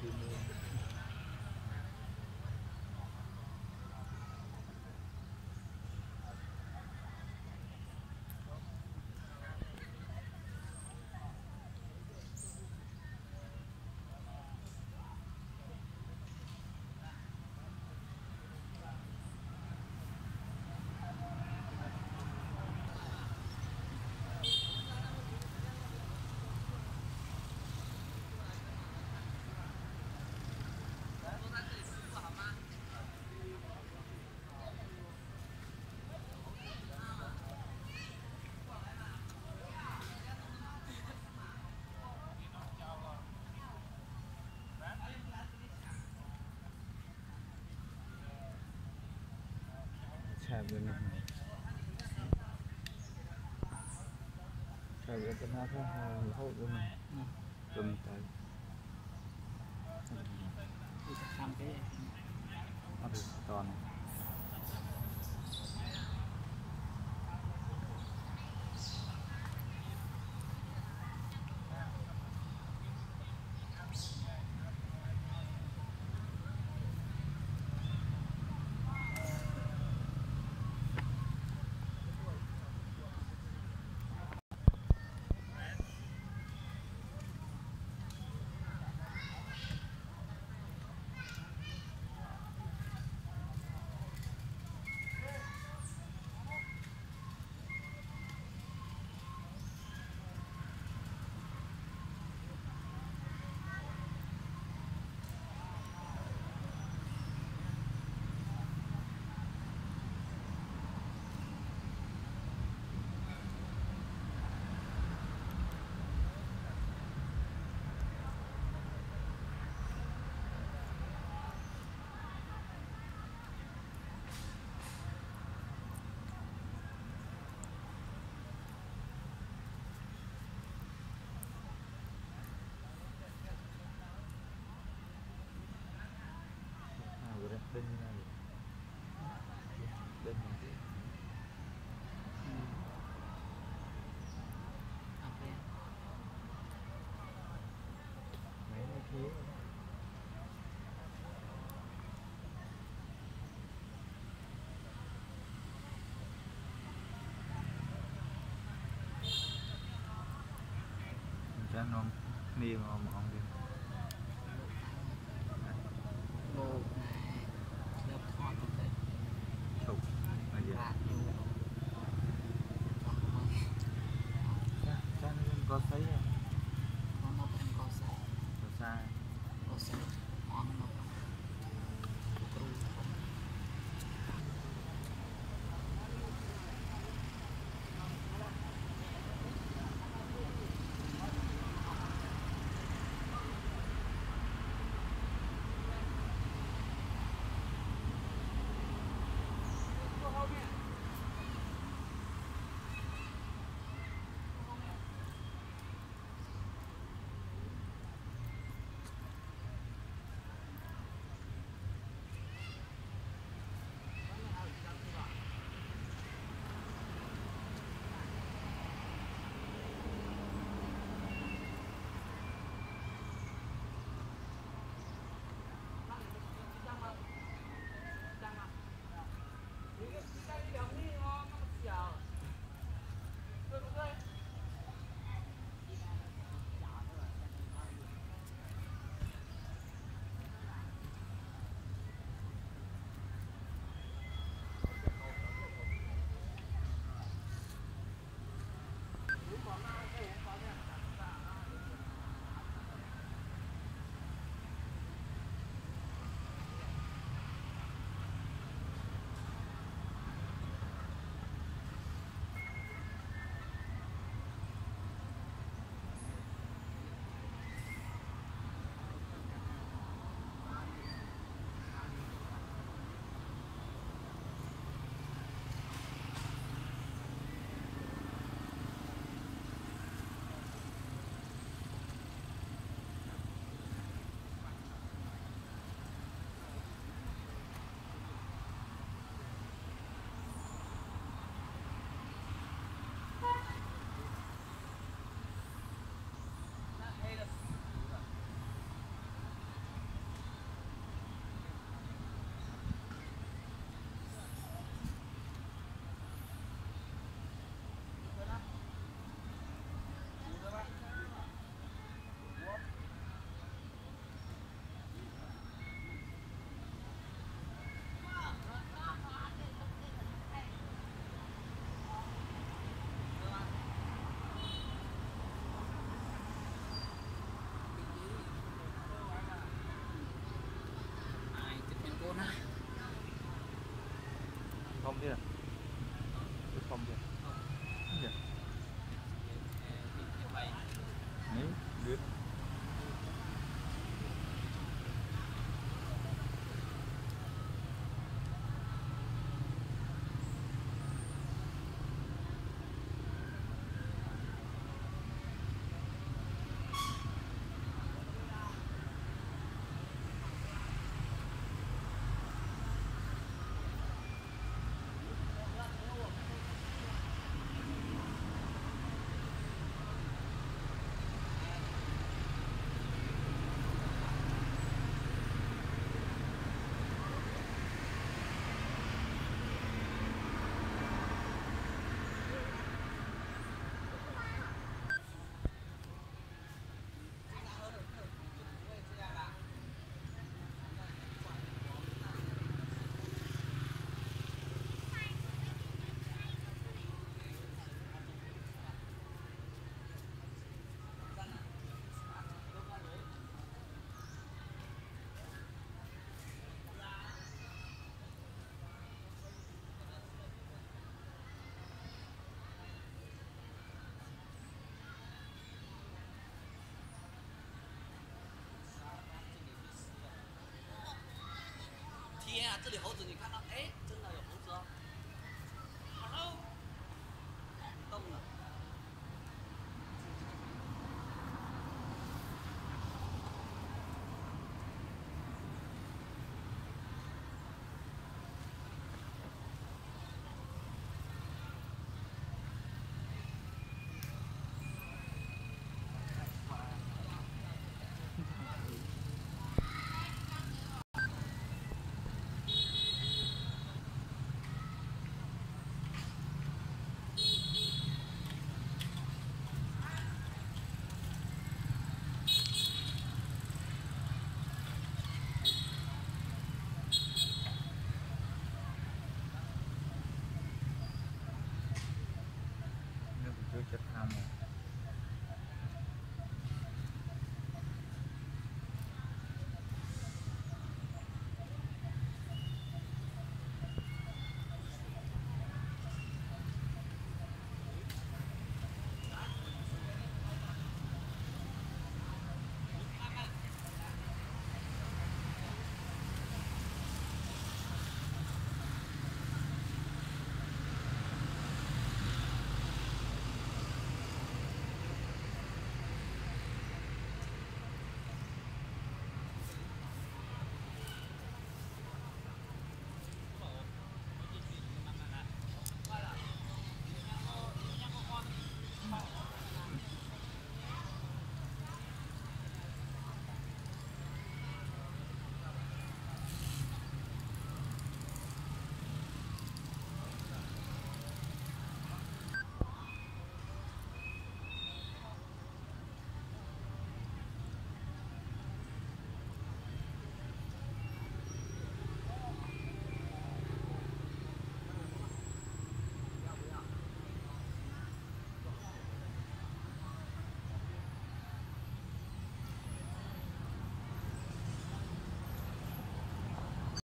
do more. Chào bên cái nào thôi hốt luôn này Tuần tới làm cái Nó được toàn À, Bên này chứ làm nó thiếu Chắc nó niêm mà mà không không thế nào không thế 这里猴子，你